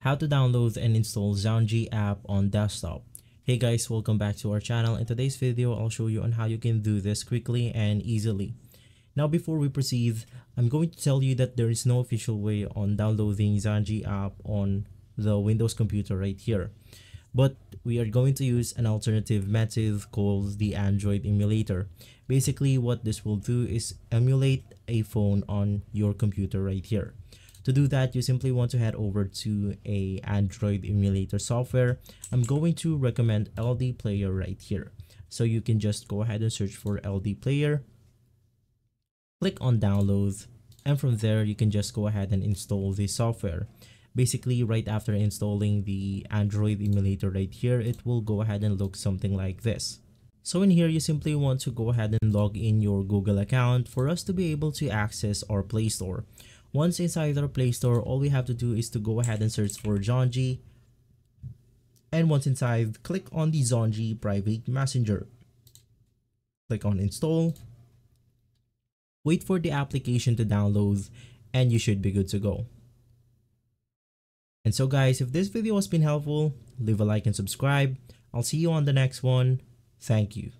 how to download and install Zangi app on desktop. Hey guys, welcome back to our channel. In today's video, I'll show you on how you can do this quickly and easily. Now before we proceed, I'm going to tell you that there is no official way on downloading Zangi app on the Windows computer right here. But we are going to use an alternative method called the Android emulator. Basically what this will do is emulate a phone on your computer right here. To do that, you simply want to head over to a Android emulator software. I'm going to recommend LD Player right here. So you can just go ahead and search for LD Player. Click on download and from there you can just go ahead and install the software. Basically right after installing the Android emulator right here, it will go ahead and look something like this. So in here, you simply want to go ahead and log in your Google account for us to be able to access our Play Store. Once inside our Play Store, all we have to do is to go ahead and search for Zangi. And once inside, click on the Zangi private messenger. Click on install. Wait for the application to download and you should be good to go. And so guys, if this video has been helpful, leave a like and subscribe. I'll see you on the next one. Thank you.